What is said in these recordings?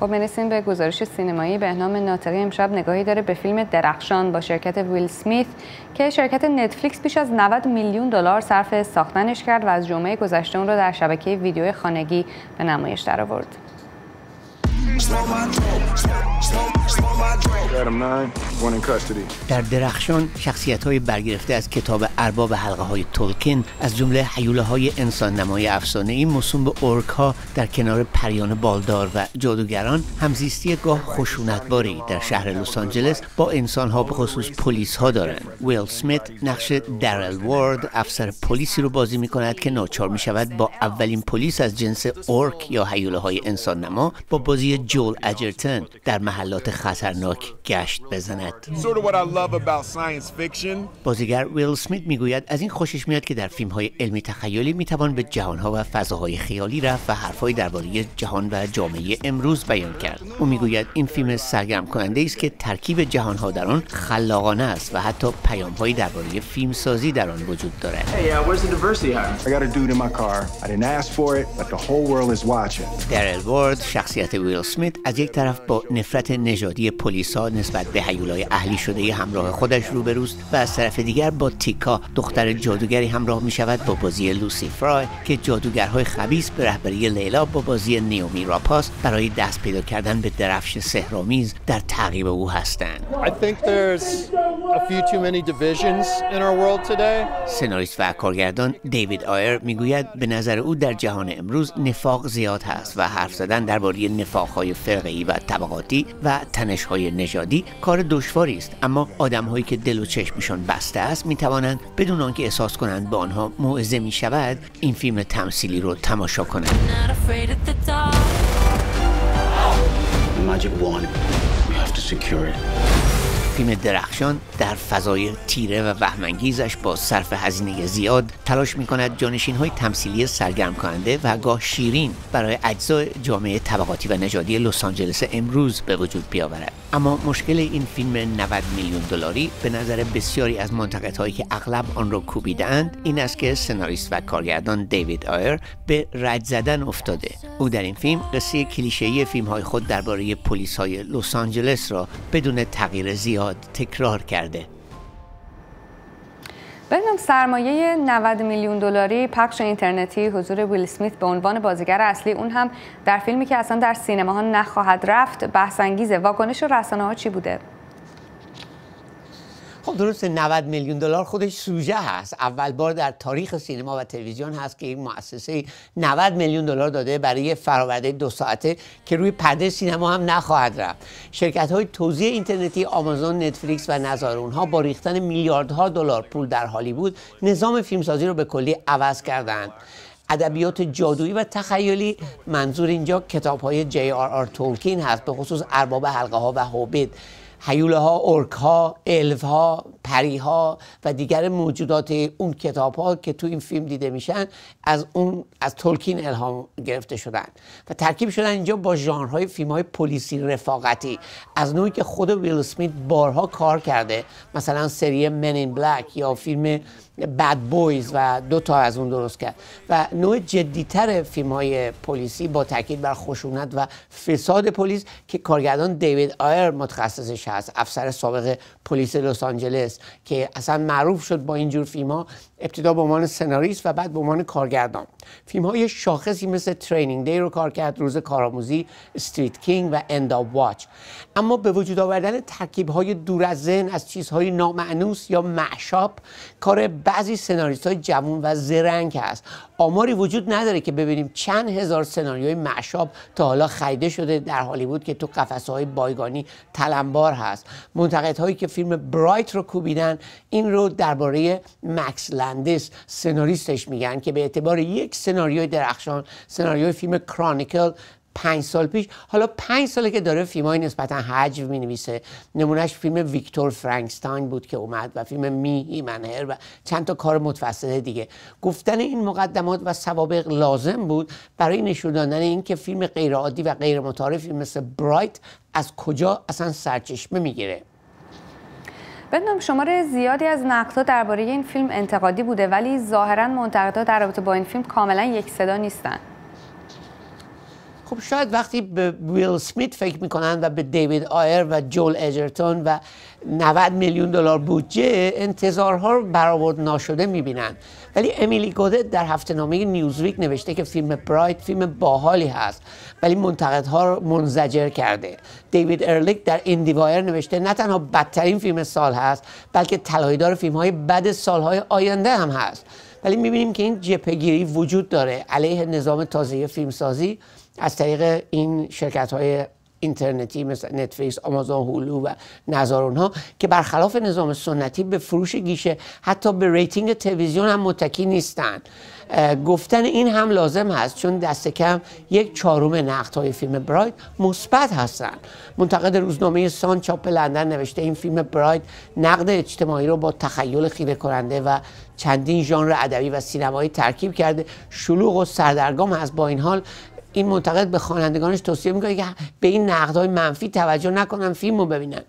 خب می‌رسیم به گزارش سینمایی بهنام ناطقی امشب نگاهی داره به فیلم درخشان با شرکت ویل سمیت که شرکت نتفلیکس بیش از 90 میلیون دلار صرف ساختنش کرد و از جمعه گذشته اون رو در شبکه ویدیو خانگی به نمایش درآورد. در درخشان شخصیت های برگرفته از کتاب ارباب حلقه های تولکن از جمله حیوله های انسان نمای افسانه این موسوم به اورک ها در کنار پریان بالدار و جادوگران همزیستی گاه خشونتباری در شهر لس آنجلس با انسان ها به خصوص پلیس ها دارند. ویل سمیت نقش درل وارد افسر پلیسی رو بازی می کند که ناچار می شود با اولین پلیس از جنس اورک یا حیوله های انسان نما با بازی جول اجرتن در محلات خطرناک گشت بزند. بازیگر ویل سمیت می‌گوید از این خوشش میاد که در فیلم های علمی تخیلی می‌توان به جهان ها و فضاهای خیالی رفت و حرفهای درباره جهان و جامعه امروز بیان کرد. او می‌گوید این فیلم سرگرم کننده است که ترکیب جهان ها در آن خلاقانه است و حتی پیام هایی درباره فیلم سازی در آن وجود دارد. در وارد شخصیت ویل سمیت از یک طرف با نفرت نژادی پلیسا نسبت به حیولای اهلی شده همراه خودش روبروست و از طرف دیگر با تیکا دختر جادوگری همراه می شود با بازی لوسی فرای که جادوگرهای خبیس به رهبری لیلا با بازی نیومی راپاس برای دست پیدا کردن به درفش سهرامیز در تعقیب او هستند. سناریست و کارگردان دیوید آیر می‌گوید به نظر او در جهان امروز نفاق زیاد هست و حرف زدن درباره نفاقهای فرقی و طبقاتی و تنشهای نژادی کار دشواری است. اما آدمهایی که دل و چشمشان بسته است می توانند بدون آنکه احساس کنند به آنها موعظه می شود این فیلم تمثیلی رو تماشا کنند. فیلم درخشان در فضای تیره و وهمانگیزش با صرف هزینه زیاد تلاش می کند جانشین های تمثیلی سرگرم کننده و گاه شیرین برای اجزای جامعه طبقاتی و نژادی لس آنجلس امروز به وجود بیاورد. اما مشکل این فیلم 90 میلیون دلاری به نظر بسیاری از منتقدهایی که اغلب آن را کوبیدند این است که سناریست و کارگردان دیوید آیر به رد زدن افتاده. او در این فیلم قصه کلیشه‌ای فیلم های خود درباره پلیس های لس آنجلس را بدون تغییر زیاد تکرار کرده. ببینم سرمایه 90 میلیون دلاری پخش اینترنتی حضور ویل سمیت به عنوان بازیگر اصلی. اون هم در فیلمی که اصلا در سینماها نخواهد رفت بحث انگیزه واکنش رسانه ها چی بوده؟ خب درسته 90 میلیون دلار خودش سوژه هست. اول بار در تاریخ سینما و تلویزیون هست که این مؤسسه 90 میلیون دلار داده برای فراورده دو ساعته که روی پرده سینما هم نخواهد رفت. شرکت های توزیع اینترنتی آمازون نتفلیکس و نظار اونها با ریختن میلیاردها دلار پول در هالیوود نظام فیلمسازی رو به کلی عوض کردند. ادبیات جادویی و تخیلی منظور اینجا کتاب های جی آر آر تولکین هست به خصوص ارباب حلقه ها و هوبیت حیوله ها، ارک ها، الف ها، پری ها و دیگر موجودات اون کتاب ها که تو این فیلم دیده میشن از اون از تولکین الهام گرفته شدن. و ترکیب شدن اینجا با ژانرهای فیلم های پلیسی رفاقتی. از نوعی که خود ویل اسمیت بارها کار کرده. مثلا سری من این بلک یا فیلم بد بویز و دو تا از اون درست کرد. و نوع جدیتر فیلم های پلیسی با تاکید بر خشونت و فساد پلیس که کارگردان دیوید آیر متخصصش هست افسر سابق پلیس لس آنجلس که اصلا معروف شد با اینجور فیلم ها ابتدا به عنوان سناریست و بعد به عنوان کارگردان. فیلم های شاخصی مثل Training Day رو کار کرد روز کارآموزی Street Kings و End of Watch اما به وجود آوردن ترکیب های دور از ذهن از چیزهای نامأنوس یا مش‌آپ کار بعضی سناریست های جوان و زرنگ هست. آماری وجود نداره که ببینیم چند هزار سناریوی mash-up تا حالا خریده شده در هالیوود که تو قفسه های بایگانی تلمبار هست. هایی که فیلم برایت رو کوبیدن این رو درباره مکس لندس سناریستش میگن که به اعتبار یک سناریوی درخشان سناریوی فیلم کرانیکل پنج سال پیش. حالا پنج ساله که داره فیلم های نسبتا حجم می نویسه نمونهش فیلم ویکتور فرانکستاین بود که اومد و فیلم می ایمنهر و چند تا کار متوسطه دیگه. گفتن این مقدمات و سوابق لازم بود برای نشون دادن اینکه فیلم غیر عادی و غیر متعارفی مثل برایت از کجا اصلا سرچشمه می‌گیره؟ بدونم شماره زیادی از نقدها درباره این فیلم انتقادی بوده ولی ظاهرا منتقدها در رابطه با این فیلم کاملا یک صدا نیستن. خب شاید وقتی به ویل سمیت فکر می‌کنن و به دیوید آیر و جول اجرتون و 90 میلیون دلار بودجه انتظارها رو برآورد ناشده می‌بینن. ولی امیلی گودت در هفته نامه نیوزویک نوشته که فیلم برایت فیلم باحالی هست ولی منتقدها رو منزجر کرده. دیوید ارلیک در IndieWire نوشته نه تنها بدترین فیلم سال هست بلکه طلایه‌دار فیلم های بد سالهای آینده هم هست. ولی می‌بینیم که این جبهه‌گیری وجود داره. علیه نظام تازه فیلمسازی از طریق این شرکت های اینترنتی مثل نتفلیکس، آمازون، هولو و نظایر اونها که برخلاف نظام سنتی به فروش گیشه حتی به rating تلویزیون هم متکی نیستن. گفتن این هم لازم هست چون دست کم یک چهارم نقد های فیلم براید مثبت هستن. منتقد روزنامه سان چاپ لندن نوشته این فیلم براید نقد اجتماعی رو با تخیل خیره کننده و چندین ژانر ادبی و سینمایی ترکیب کرده. شلوغ و سردرگم هست. با این حال این منتقد به خوانندگانش توصیه می‌کنه که به این نقدهای منفی توجه نکنن فیلم رو ببینن.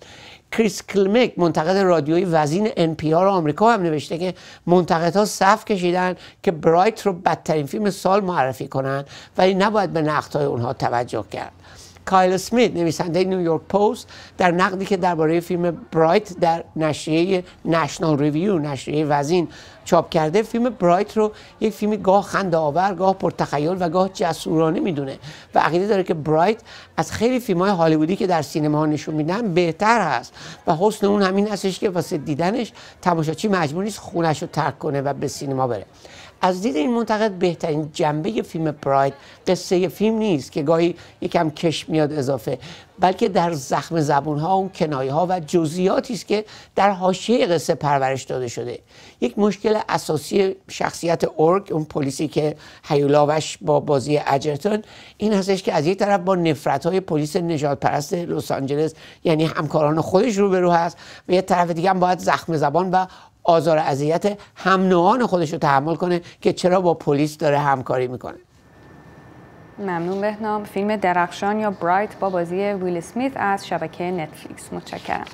کریس کلمک منتقد رادیوی وزین NPR آمریکا هم نوشته که منتقدها صف کشیدن که برایت رو بدترین فیلم سال معرفی کنن ولی نباید به نقدهای اونها توجه کرد. کایل سمیت نویسنده نیویورک پست در نقدی که درباره فیلم برایت در نشریه نشنال ریویو نشریه وزین چاپ کرده فیلم برایت رو یک فیلم گاه خنده آور گاه پرتخیل و گاه جسورانه می‌دونه. و عقیده داره که برایت از خیلی فیلم های هالیوودی که در سینما نشون میدن بهتر هست. و حسن اون همین هستش که واسه دیدنش تماشاچی مجبور نیست خونش رو ترک کنه و به سینما بره. از دید این منتقد بهترین جنبه فیلم براید قصه فیلم نیست که گاهی یکم کش میاد اضافه. بلکه در زخم زبون ها اون کنایه ها و جزئیاتی است که در حاشیه قصه پرورش داده شده. یک مشکل اساسی شخصیت اورک اون پلیسی که هیولاوش با بازی اجرتون این هستش که از یک طرف با نفرت های پلیس نجات پرست لس آنجلس یعنی همکاران خودش روبرو هست و یه طرف دیگه هم باید زخم زبان و آزار اذیت هم نوعان خودش رو تحمل کنه که چرا با پلیس داره همکاری می‌کنه. ممنون بهنام. فیلم درخشان یا برایت با بازی ویل سمیت از شبکه نتفلیکس. متشکرم.